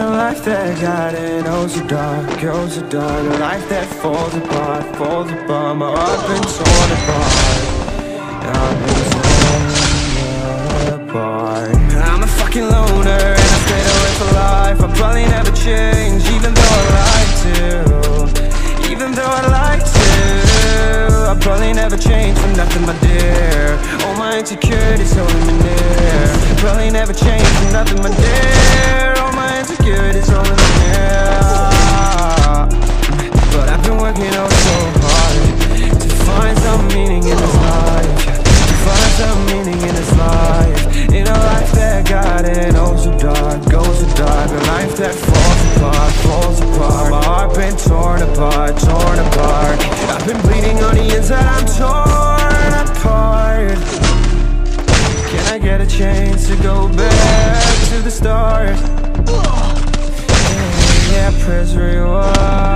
life that got it oh so dark, oh so dark A life that falls apart, falls apart My heart's been torn apart. Apart. I'm a fucking loner and I stayed away for life. I'll probably never change even though I like to. Even though I like to. I'll probably never change for nothing my dear. All my insecurities holding me near. Probably never change for nothing my dear heart torn apart. I've been bleeding on the inside, I'm torn apart. Can I get a chance to go back to the start? Yeah, yeah press rewind.